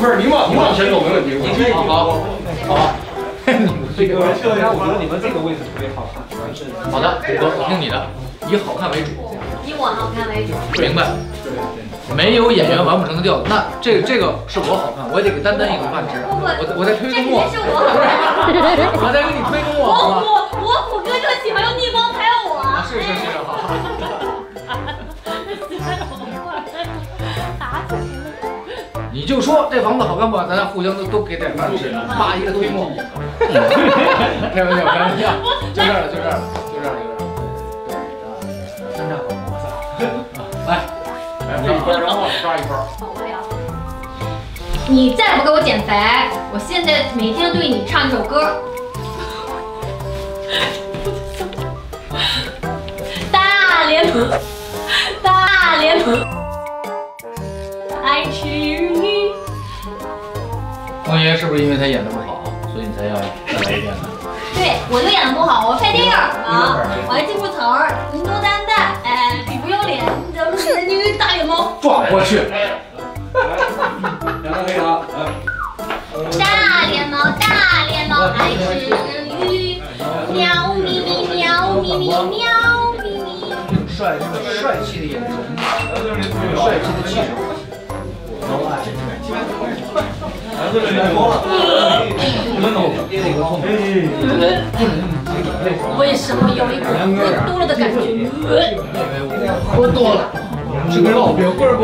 不是你往你往前走没问题，我可以。好好好。这个，我觉得你们这个位置特别好看。好的，我我听你的，以好看为主。以我好看为主。明白。没有演员完不成的调子，那这这个是我好看，我也得给丹丹一口饭吃。我我在推动我。这是我好看。我在给你推动我。我我我虎哥就喜欢用你就说这房子好看不？咱俩互相都都给点饭吃，骂一个推磨。开玩笑，开玩笑，就这样了，就这样了，就这样了，就这了。对，三站好，我仨。来，来这一分，然后抓一分。好无聊。你再不给我减肥，我现在每天对你唱一首歌。大连爱吃你。王爷是不是因为他演的不好，所以你才要再来一遍呢？对，我就演的不好，我拍电影了，我还记不词儿，您多担待，哎，你不要脸，咱们是你大脸猫，撞过去。两个可以了，大脸猫，大脸猫爱吃鱼，喵咪咪，喵咪咪，喵咪咪。帅，帅气的眼神，帅气的气质。为什么有一股喝多了的感觉？喝多了，吃个烙饼，棍儿不？